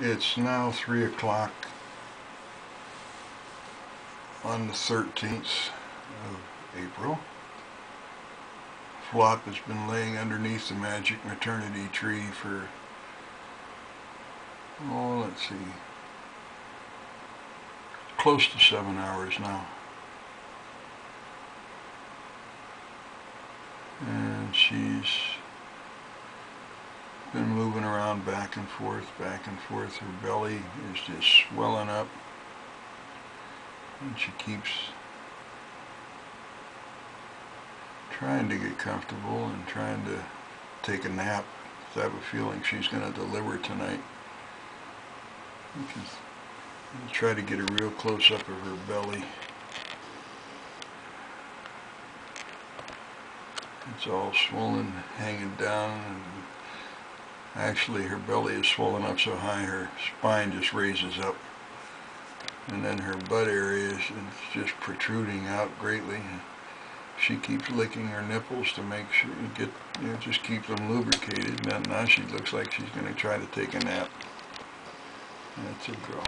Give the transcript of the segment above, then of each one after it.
It's now 3 o'clock on the 13th of April. Flop has been laying underneath the magic maternity tree for, oh, let's see, close to seven hours now. And she's been moving around back and forth, back and forth. Her belly is just swelling up. And she keeps trying to get comfortable and trying to take a nap. I have a feeling she's going to deliver tonight. I'll try to get a real close up of her belly. It's all swollen, hanging down, Actually, her belly is swollen up so high her spine just raises up. And then her butt area is just protruding out greatly. She keeps licking her nipples to make sure get, you know, just keep them lubricated. Now, now she looks like she's going to try to take a nap. That's a girl.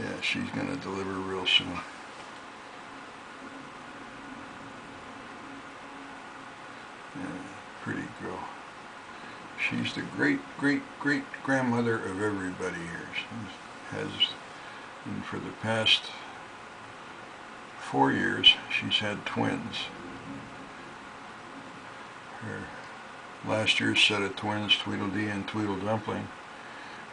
Yeah, she's going to deliver real soon. Yeah, pretty girl. She's the great, great, great grandmother of everybody here. She has, and for the past four years, she's had twins. Her last year's set of twins, Tweedledee and Tweedledumpling,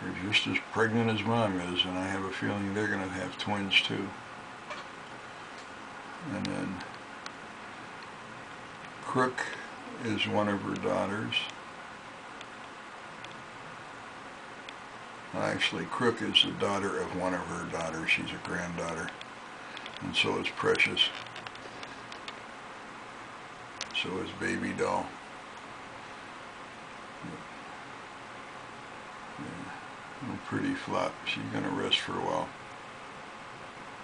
are just as pregnant as mom is, and I have a feeling they're going to have twins too. And then Crook is one of her daughters. Actually, Crook is the daughter of one of her daughters. She's a granddaughter. And so is Precious. So is Baby Doll. Yeah. Pretty flop. She's going to rest for a while.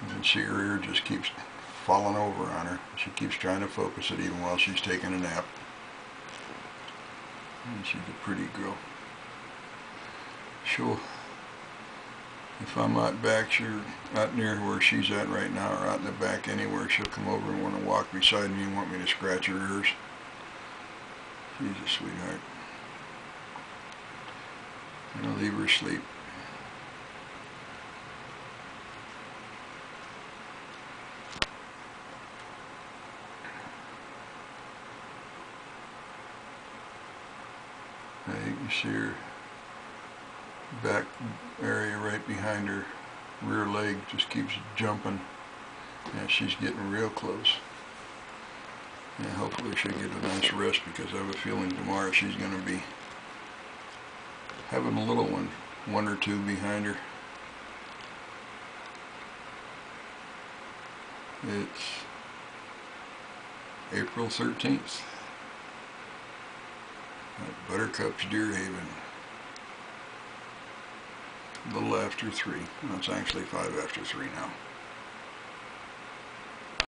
You can see her ear just keeps falling over on her. She keeps trying to focus it even while she's taking a nap. She's a pretty girl. She'll, if I'm out back, she's out near where she's at right now, or out in the back anywhere, she'll come over and want to walk beside me and want me to scratch her ears. She's a sweetheart. And I'll leave her asleep. Now you can see her back area right behind her rear leg just keeps jumping. And she's getting real close. And hopefully she'll get a nice rest because I have a feeling tomorrow she's going to be having a little one, one or two behind her. It's April 13th Buttercup's Deer Haven. A little after 3. Well, it's actually 5 after 3 now.